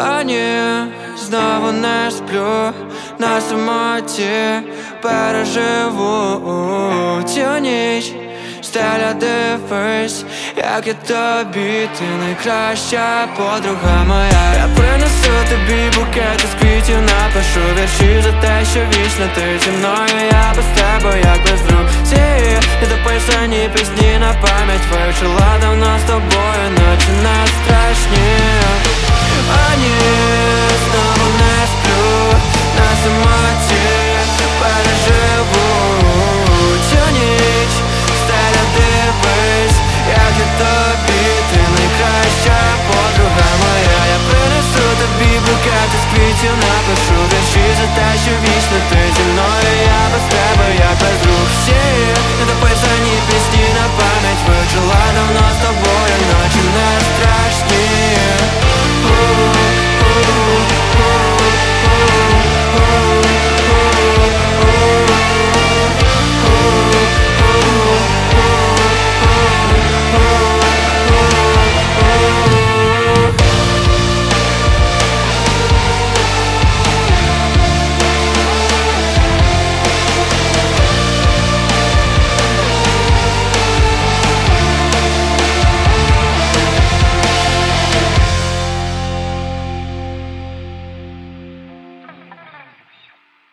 А ні, знову не сплю. На самоті переживу. Цю ніч Стеля дивись, як я тобі, ти найкраща подруга моя. Я принесу тобі букет із квітів, напишу вірші за те, що вічно ти зі мною, я без тебе, як без друзів. Недописані пісні на пам'ять вивчила давно another through the shoes that I should reach the